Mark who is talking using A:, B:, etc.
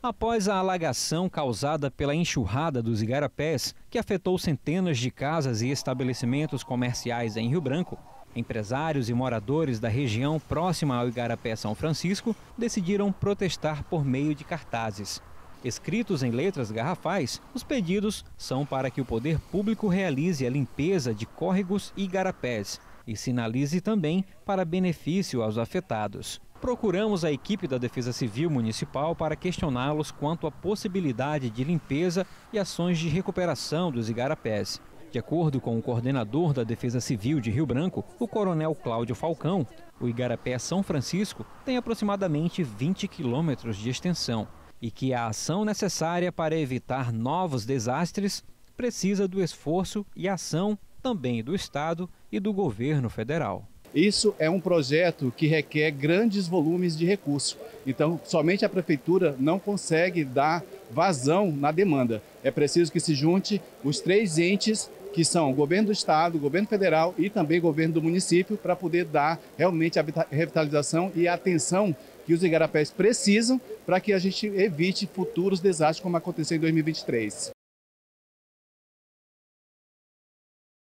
A: Após a alagação causada pela enxurrada dos igarapés, que afetou centenas de casas e estabelecimentos comerciais em Rio Branco, empresários e moradores da região próxima ao Igarapé São Francisco decidiram protestar por meio de cartazes. Escritos em letras garrafais, os pedidos são para que o poder público realize a limpeza de córregos e igarapés e sinalize também para benefício aos afetados. Procuramos a equipe da Defesa Civil Municipal para questioná-los quanto à possibilidade de limpeza e ações de recuperação dos igarapés. De acordo com o coordenador da Defesa Civil de Rio Branco, o coronel Cláudio Falcão, o Igarapé São Francisco tem aproximadamente 20 quilômetros de extensão e que a ação necessária para evitar novos desastres precisa do esforço e ação também do Estado e do governo federal.
B: Isso é um projeto que requer grandes volumes de recursos. Então, somente a prefeitura não consegue dar vazão na demanda. É preciso que se junte os três entes que são o governo do estado, o governo federal e também o governo do município para poder dar realmente a revitalização e a atenção que os igarapés precisam para que a gente evite futuros desastres como aconteceu em 2023.